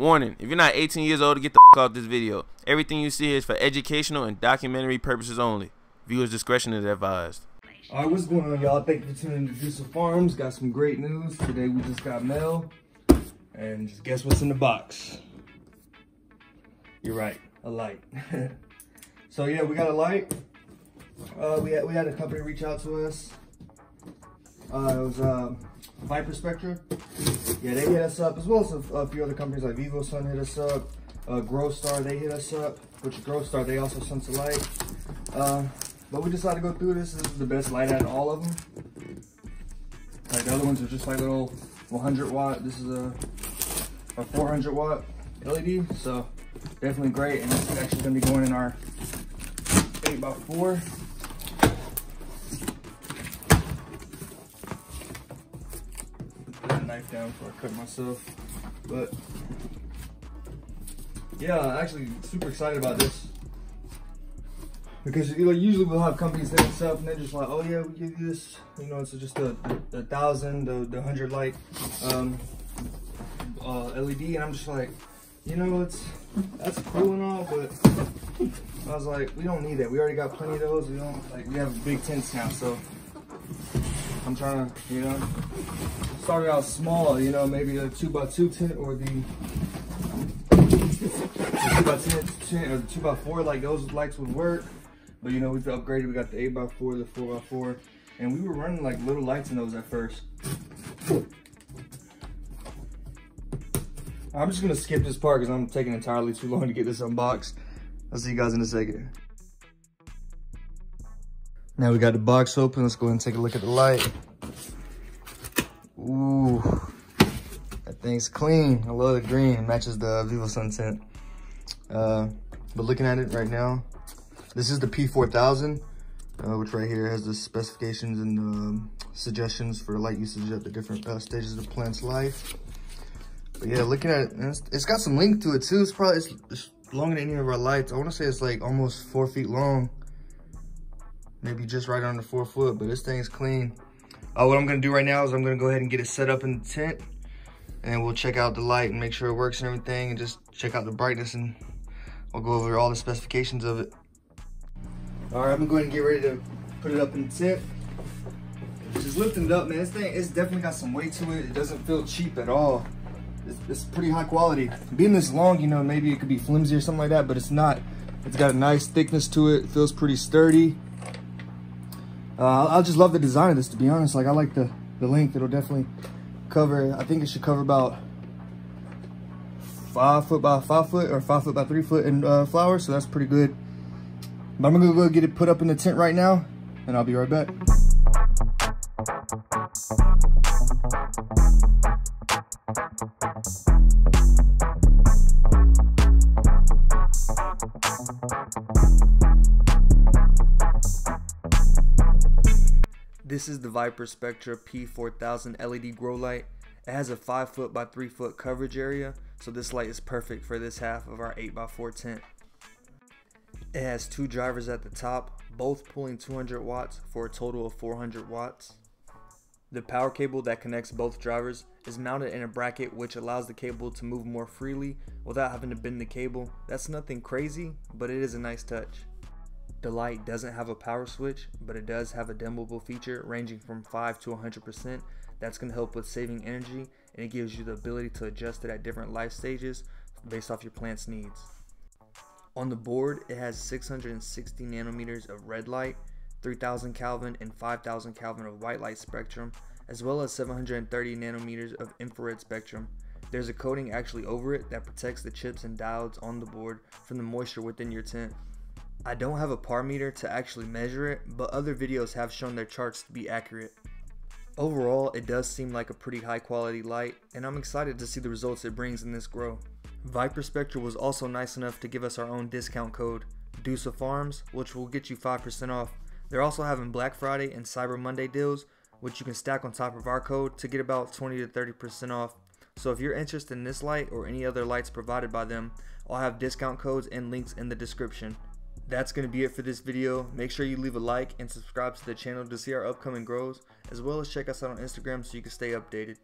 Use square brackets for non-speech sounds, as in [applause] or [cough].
Warning, if you're not 18 years old, get the f off this video. Everything you see is for educational and documentary purposes only. Viewers discretion is advised. All right, what's going on, y'all? Thank you for tuning in to Dusa Farms. Got some great news. Today we just got mail. And guess what's in the box? You're right, a light. [laughs] so yeah, we got a light. Uh, we, had, we had a company reach out to us. Uh, it was uh, ViparSpectra. Yeah, they hit us up, as well as a, a few other companies like VIVOSUN hit us up. Uh, Grow Star, they hit us up. Which Grow Star, they also sent a light. Uh, but we decided to go through this. This is the best light out of all of them. Like the other ones are just like little 100 watt. This is a, a 400 watt LED. So definitely great. And it's actually gonna be going in our 8x4. Knife down before I cut myself. But yeah, actually super excited about this. Because you know, usually we'll have companies that stuff and they're just like, oh yeah, we give you this, you know, it's just a, a, thousand, the, the hundred light um, uh, LED, and I'm just like, you know, it's that's cool and all, but I was like, we don't need that. We already got plenty of those. We don't like we have big tents now, so I'm trying to, you know, start out small, you know, maybe a two by two tent or the, the two by ten tent or the two by four, like those lights would work. But you know, we've upgraded. We got the 8x4, the 4x4, and we were running like little lights in those at first. I'm just gonna skip this part because I'm taking entirely too long to get this unboxed. I'll see you guys in a second. Now we got the box open. Let's go ahead and take a look at the light. Ooh, that thing's clean. I love the green. It matches the VIVOSUN tint. Uh, but looking at it right now, this is the P4000, uh, which right here has the specifications and um, suggestions for light usage at the different uh, stages of the plant's life. But yeah, looking at it, it's, it's got some length to it too. It's probably it's, it's longer than any of our lights. I want to say it's like almost four feet long. Maybe just right under four foot, but this thing's clean. Uh, what I'm gonna do right now is I'm gonna go ahead and get it set up in the tent and we'll check out the light and make sure it works and everything and just check out the brightness and I'll go over all the specifications of it. All right, I'm going to go ahead and get ready to put it up in the tent. Just lifting it up, man. This thing, it's definitely got some weight to it. It doesn't feel cheap at all. It's, it's pretty high quality. Being this long, you know, maybe it could be flimsy or something like that, but it's not. It's got a nice thickness to it. it feels pretty sturdy. Uh, I just love the design of this, to be honest. Like, I like the, the length. It'll definitely cover, I think it should cover about five foot by five foot or five foot by three foot in uh, flowers. So that's pretty good. But I'm gonna go get it put up in the tent right now and I'll be right back. This is the ViparSpectra P4000 LED grow light. It has a 5 foot by 3 foot coverage area, so this light is perfect for this half of our 8x4 tent. It has two drivers at the top, both pulling 200 watts for a total of 400 watts. The power cable that connects both drivers is mounted in a bracket which allows the cable to move more freely without having to bend the cable. That's nothing crazy, but it is a nice touch. The light doesn't have a power switch, but it does have a dimmable feature ranging from 5 to 100%. That's going to help with saving energy and it gives you the ability to adjust it at different life stages based off your plant's needs. On the board, it has 660 nanometers of red light, 3000 Kelvin and 5000 Kelvin of white light spectrum, as well as 730 nanometers of infrared spectrum. There's a coating actually over it that protects the chips and diodes on the board from the moisture within your tent. I don't have a par meter to actually measure it, but other videos have shown their charts to be accurate. Overall, it does seem like a pretty high quality light, and I'm excited to see the results it brings in this grow. ViparSpectra was also nice enough to give us our own discount code, Dusa Farms, which will get you 5% off. They're also having Black Friday and Cyber Monday deals, which you can stack on top of our code to get about 20 to 30% off. So if you're interested in this light or any other lights provided by them, I'll have discount codes and links in the description. That's going to be it for this video. Make sure you leave a like and subscribe to the channel to see our upcoming grows, as well as check us out on Instagram so you can stay updated.